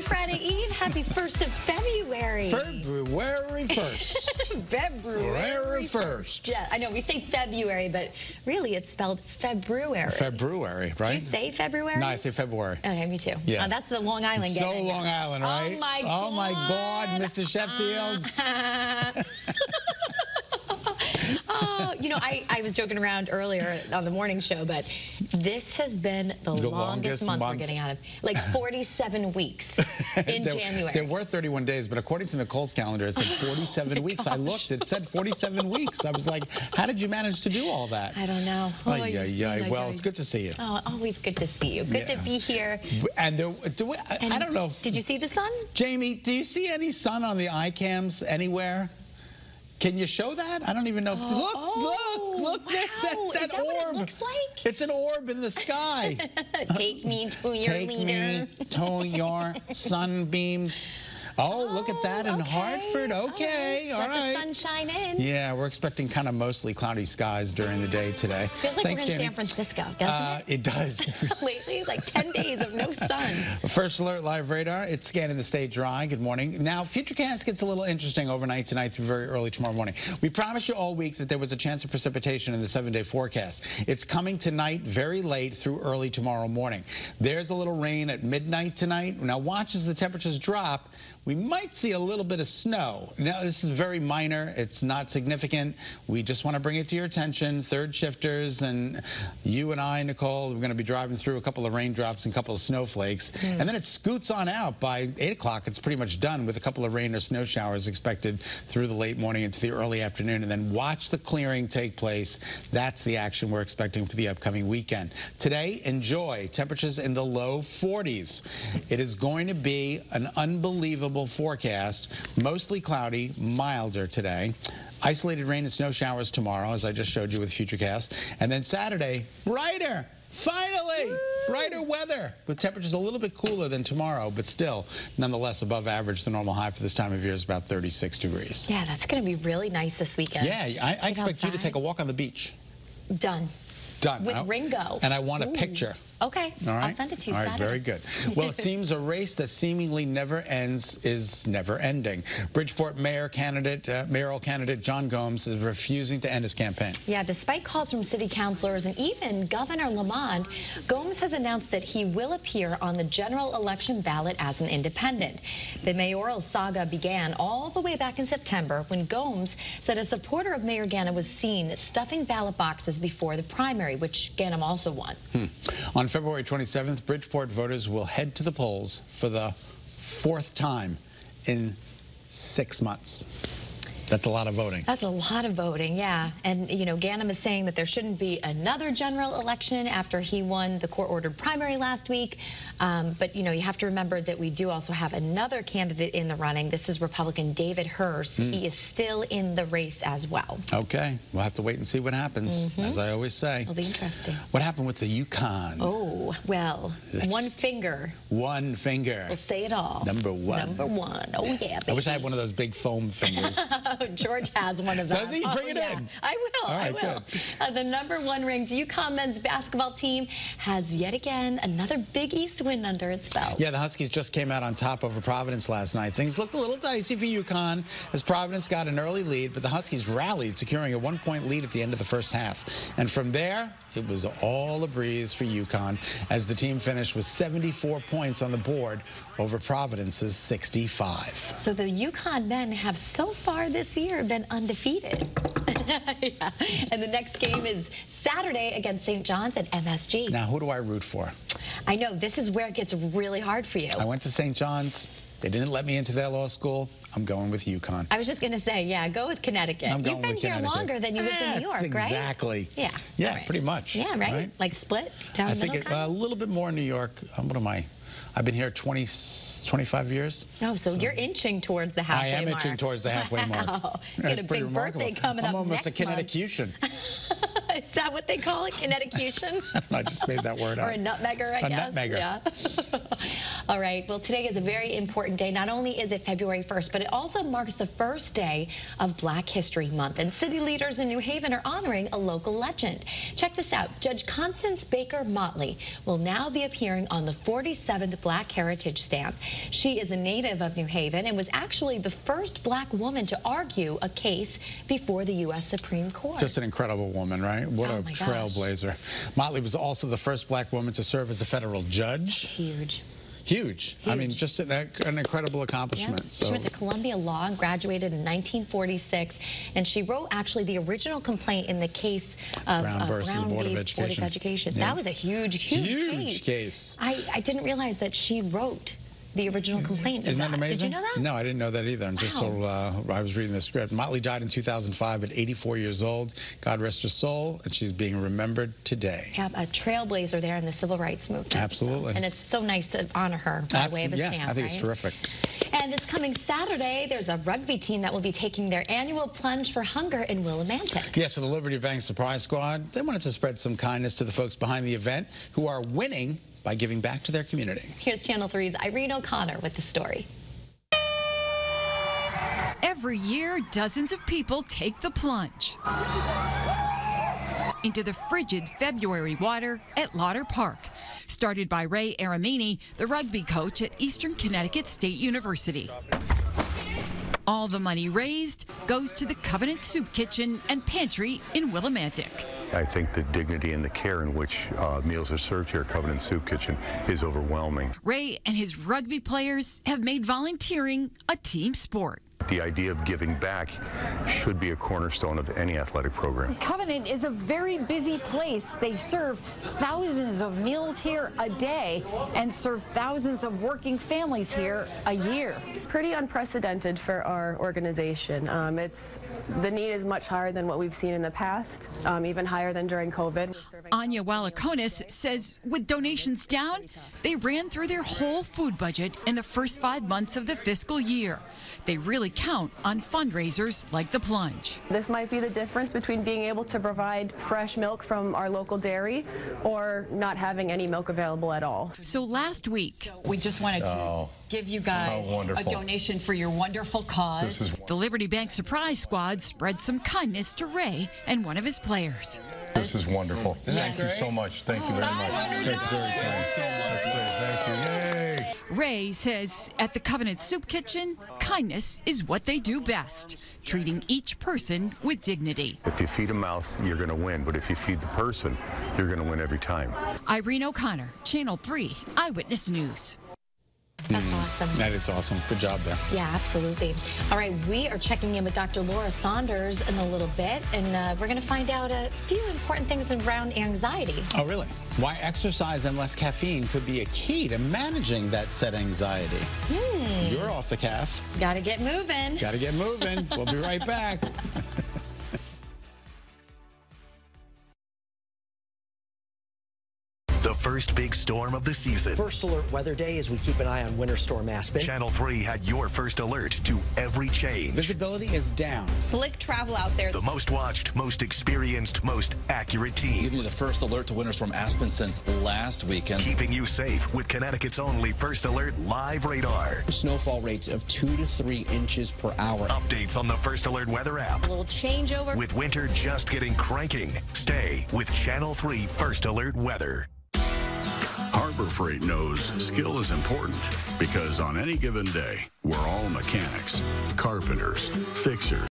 Happy Friday Eve. Happy 1st of February. February 1st. February 1st. Yeah, I know we say February, but really it's spelled February. February, right? Do you say February? No, I say February. Okay, me too. Yeah. Uh, that's the Long Island So. Long Island, right? Oh my Oh my God. God, Mr. Sheffield. oh, you know, I, I was joking around earlier on the morning show, but this has been the, The longest, longest month, month. we're getting out of. Like 47 weeks in there, January. There were 31 days, but according to Nicole's calendar, it said 47 Oh weeks. I looked, it said 47 weeks. I was like, how did you manage to do all that? I don't know. Oh, Ay, ay, ay. ay, Well, it's good to see you. Oh, always good to see you. Good Yeah. to be here. And there, do we, I, I don't know. If, Did you see the sun? Jamie, do you see any sun on the iCams anywhere? Can you show that? I don't even know. If, look, oh, look, look, that, that, wow. that that what it orb. looks like? It's an orb in the sky. Take me to your Take leader. me to your sunbeam. Oh, look at that in okay. Hartford. Okay, all right. the sun in. Yeah, we're expecting kind of mostly cloudy skies during the day today. Feels like Thanks, we're in Jamie. San Francisco, doesn't Uh, it does. Lately, like 10 days of sun. First alert live radar. It's scanning the state dry. Good morning. Now, Futurecast gets a little interesting overnight tonight through very early tomorrow morning. We promised you all week that there was a chance of precipitation in the seven-day forecast. It's coming tonight very late through early tomorrow morning. There's a little rain at midnight tonight. Now, watch as the temperatures drop. We might see a little bit of snow. Now, this is very minor. It's not significant. We just want to bring it to your attention. Third shifters and you and I, Nicole, we're going to be driving through a couple of raindrops and a couple of snowflakes. Hmm. And then it scoots on out. By 8 o'clock, it's pretty much done with a couple of rain or snow showers expected through the late morning into the early afternoon. And then watch the clearing take place. That's the action we're expecting for the upcoming weekend. Today, enjoy temperatures in the low 40s. It is going to be an unbelievable forecast, mostly cloudy, milder today. Isolated rain and snow showers tomorrow, as I just showed you with Futurecast. And then Saturday, brighter. Finally, brighter weather with temperatures a little bit cooler than tomorrow, but still, nonetheless, above average. The normal high for this time of year is about 36 degrees. Yeah, that's going to be really nice this weekend. Yeah, I, I expect you to take a walk on the beach. Done. Done. With I- Ringo. And I want a Ooh. picture. Okay, All right. I'll send it to you All right, Saturday. very good. Well, it seems a race that seemingly never ends is never ending. Bridgeport mayor candidate, uh, mayoral candidate John Gomes is refusing to end his campaign. Yeah, despite calls from city councilors and even Governor Lamont, Gomes has announced that he will appear on the general election ballot as an independent. The mayoral saga began all the way back in September when Gomes said a supporter of Mayor Ganim was seen stuffing ballot boxes before the primary, which Ganim also won. On February 27th, Bridgeport voters will head to the polls for the fourth time in six months. That's a lot of voting. That's a lot of voting, yeah. And, you know, Ganim is saying that there shouldn't be another general election after he won the court-ordered primary last week. Um, but, you know, you have to remember that we do also have another candidate in the running. This is Republican David Herz. Hmm. He is still in the race as well. Okay, we'll have to wait and see what happens, as I always say. It'll be interesting. What happened with the UConn? Oh, well, Let's- one finger One finger. We'll say it all. Number one. Number one. Oh, yeah, baby. I wish I had one of those big foam fingers. George has one of them. Does he? Bring it yeah. in. I will. All I right, will. Uh, the number one ranked UConn men's basketball team has yet again another Big East win under its belt. Yeah, the Huskies just came out on top over Providence last night. Things looked a little dicey for UConn as Providence got an early lead, but the Huskies rallied, securing a one-point lead at the end of the first half. And from there, it was all a breeze for UConn as the team finished with 74 points on the board over Providence's 65. So the UConn men have so far this year been undefeated. yeah. And the next game is Saturday against St. John's at MSG. Now, who do I root for? I know this is where it gets really hard for you. I went to St. John's. They didn't let me into their law school. I'm going with UConn. I was just going to say, yeah, go with Connecticut. I'm going You've been with here Connecticut. longer than you lived in New York, That's right? Exactly. Yeah. Yeah, right. pretty much. Yeah, right? right? Like split down I think it, uh, a little bit more in New York. Um, what am I? I've been here 20, 25 years. Oh, so, you're inching towards the halfway mark. I am mark. inching towards the halfway mark. Wow. You got a pretty big birthday remarkable. coming I'm up almost next a. Connecticutian. Is that what they call it, Connecticution? I just made that word up. or a nutmegger, I A guess. A nutmegger. Yeah. All right, well, today is a very important day. Not only is it February 1st, but it also marks the first day of Black History Month, and city leaders in New Haven are honoring a local legend. Check this out. Judge Constance Baker Motley will now be appearing on the 47th Black Heritage Stamp. She is a native of New Haven and was actually the first black woman to argue a case before the U.S. Supreme Court. Just an incredible woman, right? What Oh a trailblazer. Motley was also the first black woman to serve as a federal judge. Huge. Huge. I mean, just an, an incredible accomplishment. She So went to Columbia Law and graduated in 1946, and she wrote actually the original complaint in the case of Brown uh, versus Brown Board of v. Education. Education. Yeah. That was a huge, huge, Huge case. I, I didn't realize that she wrote the original complaint. Isn't that amazing? Did you know that? No, I didn't know that either. I'm just Wow. so, uh, I was reading the script. Motley died in 2005 at 84 years old. God rest her soul, and she's being remembered today. Yeah, a trailblazer there in the civil rights movement. Absolutely. So- and it's so nice to honor her by way of a yeah, stamp. I think it's terrific. And this coming Saturday, there's a rugby team that will be taking their annual plunge for hunger in Willimantic. Yeah, so the Liberty Bank Surprise Squad, they wanted to spread some kindness to the folks behind the event who are winning by giving back to their community. Here's Channel 3's Irene O'Connor with the story. Every year, dozens of people take the plunge into the frigid February water at Lauter Park. Started by Ray Aramini, the rugby coach at Eastern Connecticut State University. All the money raised goes to the Covenant Soup Kitchen and Pantry in Willimantic. I think the dignity and the care in which uh, meals are served here at Covenant Soup Kitchen is overwhelming. Ray and his rugby players have made volunteering a team sport. The idea of giving back should be a cornerstone of any athletic program. Covenant is a very busy place. They serve thousands of meals here a day and serve thousands of working families here a year. pretty unprecedented for our organization. Um, it's the need is much higher than what we've seen in the past, um, even higher than during COVID. Anya Wallakonis says with donations down, they ran through their whole food budget in the first five months of the fiscal year. They really count on fundraisers like the plunge. This might be the difference between being able to provide fresh milk from our local dairy or not having any milk available at all. So last week, We just wanted to oh. Give you guys a donation for your wonderful cause. This is the Liberty Bank Surprise Squad spread some kindness to Ray and one of his players. this is wonderful. Thank you so much. Thank you very much. That's very kind. That's great. Thank you. Yay! Ray says at the Covenant Soup Kitchen, kindness is what they do best, treating each person with dignity. If you feed a mouth, you're going to win. But if you feed the person, you're going to win every time. Irene O'Connor, Channel 3, Eyewitness News. That's awesome. That is awesome. Good job there. Yeah, absolutely. All right, we are checking in with Dr. Laura Saunders in a little bit, and uh, we're going to find out a few important things around anxiety. Oh, really? Why exercise and less caffeine could be a key to managing that said anxiety. Hmm. You're off the calf. Got to get moving. Got to get moving. we'll be right back. first big storm of the season. First alert weather day as we keep an eye on Winter Storm Aspen. Channel 3 had your first alert to every change. Visibility is down. Slick travel out there. The most watched, most experienced, most accurate team. Giving you the first alert to Winter Storm Aspen since last weekend. Keeping you safe with Connecticut's only first alert live radar. Snowfall rates of two to three inches per hour. Updates on the first alert weather app. little changeover. With winter just getting cranking. Stay with Channel 3 First Alert Weather. Freight knows skill is important because on any given day, we're all mechanics, carpenters, fixers,